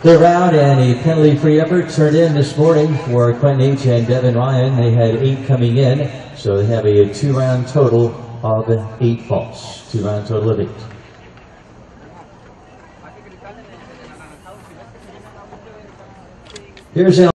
Third round and a penalty-free effort turned in this morning for Quentin H. and Devin Ryan. They had eight coming in, so they have a two-round total of eight faults. Two-round total of eight. Here's